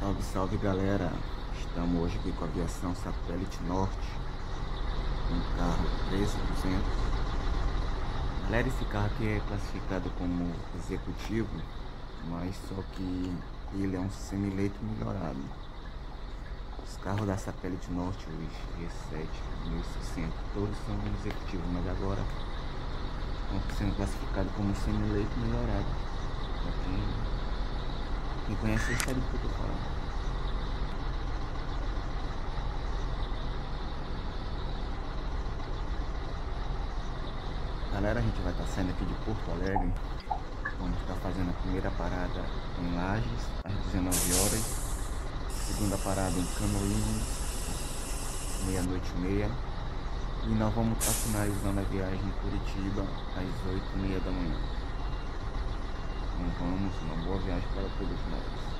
Salve, salve galera! Estamos hoje aqui com a aviação Satélite Norte, um carro 13200. Galera, esse carro aqui é classificado como executivo, mas só que ele é um semileito melhorado. Os carros da Satélite Norte, os G7, 1600, todos são executivos, mas agora estão sendo classificados como semileito melhorado. Pra quem, quem conhece sabe do que eu tô falando. Galera, a gente vai estar saindo aqui de Porto Alegre. Vamos estar fazendo a primeira parada em Lages, às 19 horas. Segunda parada em Canoinhas, meia-noite e meia. E nós vamos estar finalizando a viagem em Curitiba às 8 e meia da manhã. Então vamos, uma boa viagem para todos nós.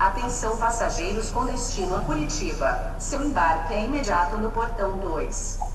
Atenção passageiros com destino a Curitiba. Seu embarque é imediato no portão 2.